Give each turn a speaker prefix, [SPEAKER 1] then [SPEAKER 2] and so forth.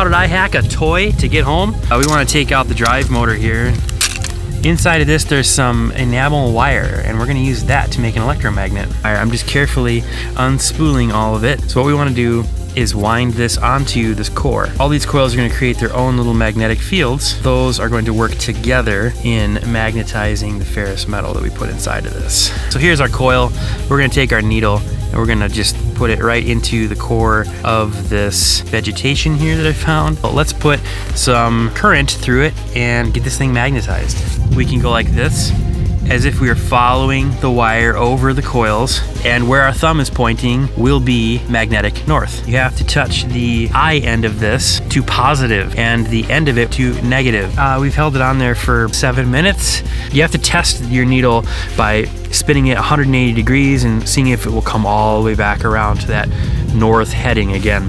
[SPEAKER 1] how did I hack a toy to get home? Uh, we want to take out the drive motor here. Inside of this, there's some enamel wire, and we're gonna use that to make an electromagnet. I'm just carefully unspooling all of it. So what we wanna do is wind this onto this core. All these coils are going to create their own little magnetic fields. Those are going to work together in magnetizing the ferrous metal that we put inside of this. So here's our coil. We're going to take our needle and we're to just put it right into the core of this vegetation here that I found. But let's put some current through it and get this thing magnetized. We can go like this as if we are following the wire over the coils and where our thumb is pointing will be magnetic north. You have to touch the eye end of this to positive and the end of it to negative. Uh, we've held it on there for seven minutes. You have to test your needle by spinning it 180 degrees and seeing if it will come all the way back around to that north heading again.